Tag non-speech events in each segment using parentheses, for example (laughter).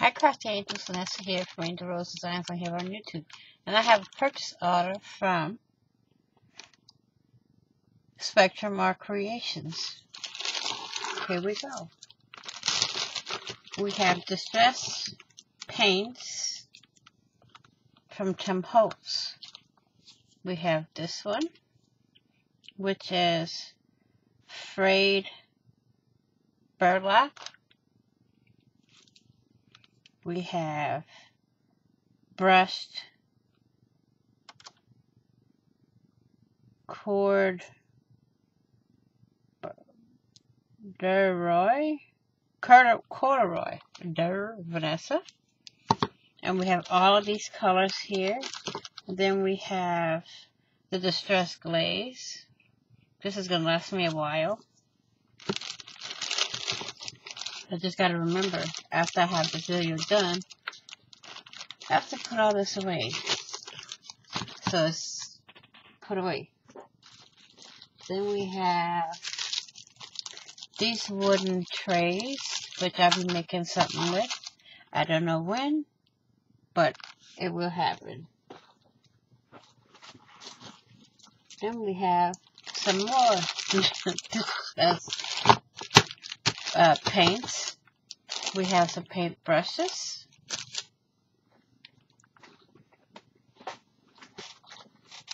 Hi Crafty Angels, Vanessa here from Angel Rose Designs on here on YouTube. And I have a purchase order from Spectrum Art Creations. Here we go. We have Distress Paints from Tim Holtz. We have this one, which is Frayed Burlap we have brushed cord Duroy, corduroy, Der Vanessa. And we have all of these colors here. Then we have the Distress Glaze. This is going to last me a while. I just got to remember, after I have this video done, I have to put all this away. So it's put away. Then we have these wooden trays, which I'll be making something with. I don't know when, but it will happen. Then we have some more (laughs) uh, paints. We have some paint brushes.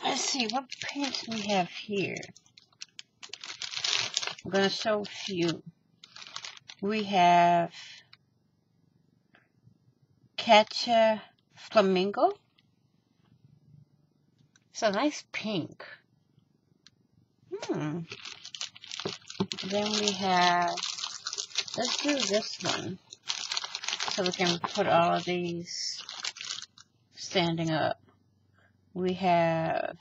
Let's see what paints we have here. I'm going to show a few. We have Catcha Flamingo. It's a nice pink. Hmm. Then we have Let's do this one. So we can put all of these standing up. We have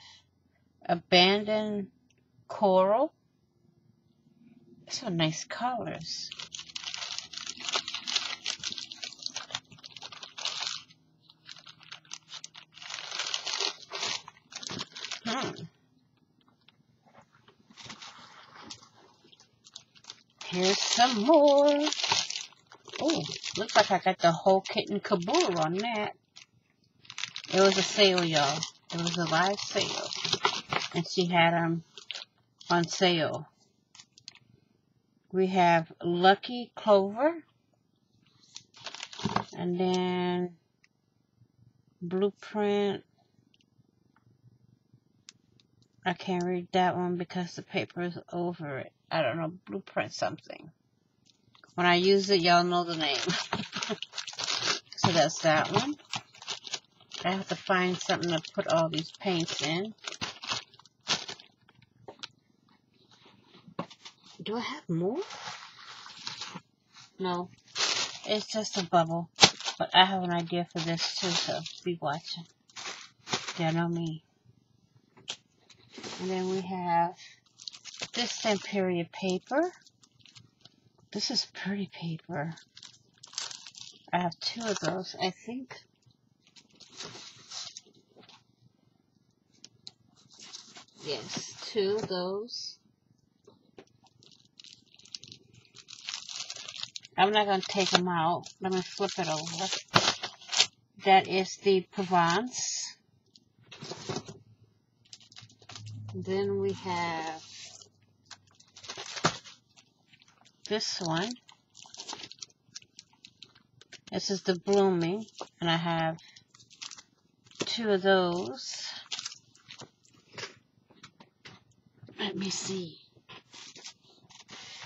abandoned coral. Some nice colors. Hmm. Here's some more. Oh, looks like I got the whole kit and caboodle on that. It was a sale, y'all. It was a live sale. And she had them on sale. We have Lucky Clover. And then Blueprint. I can't read that one because the paper is over it. I don't know, blueprint something. When I use it, y'all know the name. (laughs) so that's that one. I have to find something to put all these paints in. Do I have more? No. It's just a bubble. But I have an idea for this too, so be watching. Y'all know me. And then we have this Stamperia paper. This is pretty paper. I have two of those, I think. Yes, two of those. I'm not going to take them out. Let me flip it over. That is the Provence. Then we have this one. This is the blooming, and I have two of those. Let me see.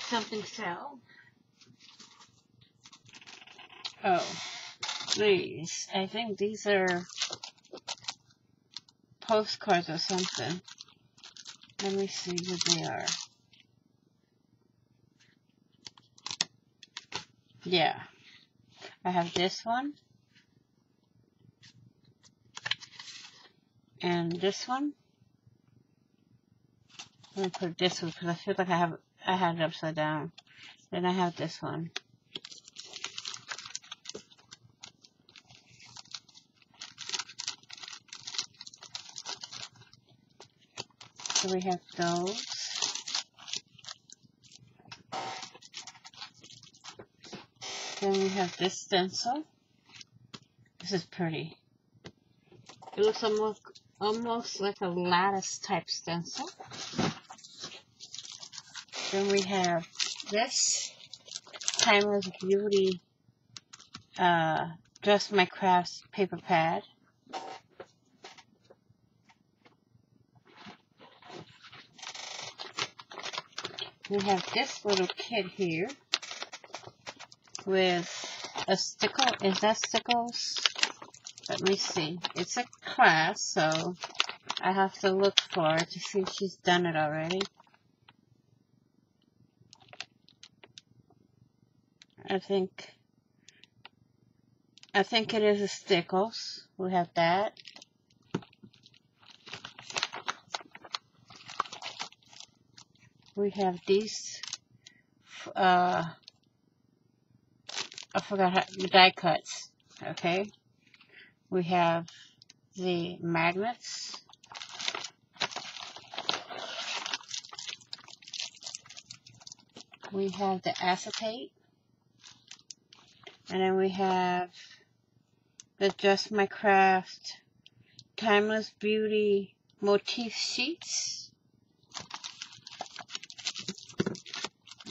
Something fell. Oh, these. I think these are postcards or something. Let me see what they are. Yeah. I have this one. And this one. Let me put this one because I feel like I have I had it upside down. Then I have this one. So we have those. Then we have this stencil. This is pretty. It looks almost almost like a lattice type stencil. Then we have this Timeless Beauty uh, Just My Crafts paper pad. We have this little kit here with a stickle. Is that stickles? Let me see. It's a class, so I have to look for it to see if she's done it already. I think I think it is a stickles. We have that. We have these uh I forgot how, the die cuts. Okay. We have the magnets. We have the acetate. And then we have the Just My Craft Timeless Beauty Motif Sheets.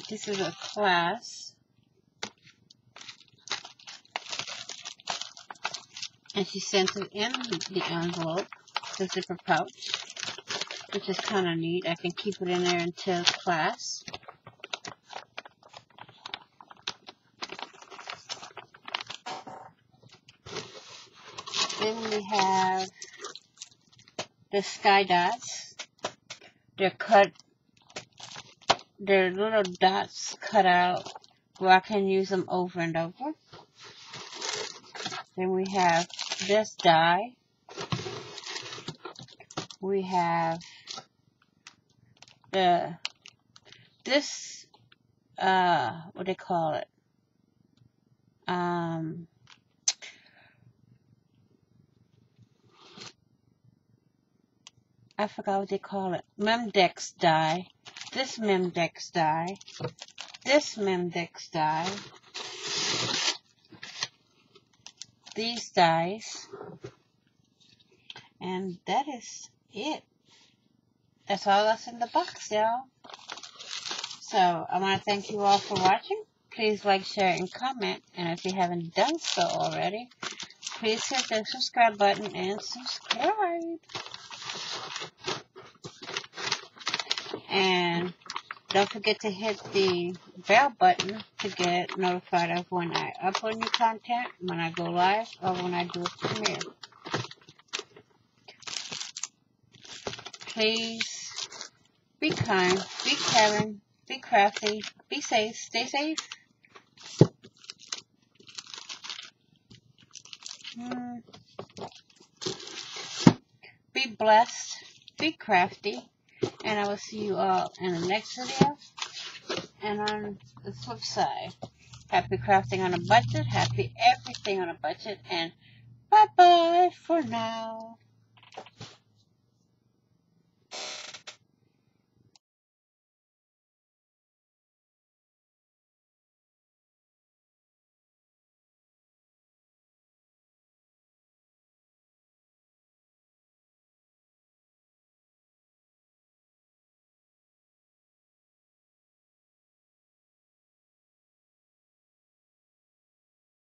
This is a class. And she sent it in the envelope, the zipper pouch, which is kind of neat. I can keep it in there until class. Then we have the sky dots. They're cut, they're little dots cut out where I can use them over and over. Then we have this die. We have the, this, uh, what do they call it? Um, I forgot what they call it. Memdex die. This Memdex die. This Memdex die. These dies. And that is it. That's all that's in the box, y'all. So, I want to thank you all for watching. Please like, share, and comment. And if you haven't done so already, please hit the subscribe button and subscribe. And don't forget to hit the bell button to get notified of when I upload new content, when I go live, or when I do a premiere. Please be kind, be caring, be crafty, be safe, stay safe. Hmm. Be blessed, be crafty. And I will see you all in the next video. And on the flip side, happy crafting on a budget, happy everything on a budget, and bye-bye for now.